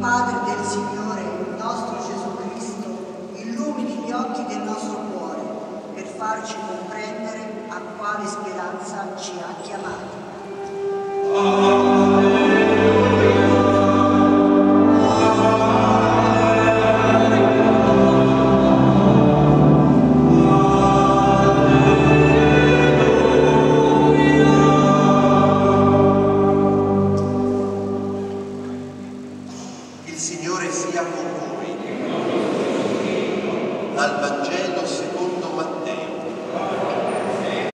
Padre del Signore, nostro Gesù Cristo, illumini gli occhi del nostro cuore per farci comprendere a quale speranza ci ha chiamati. Il Signore sia con voi. Dal Vangelo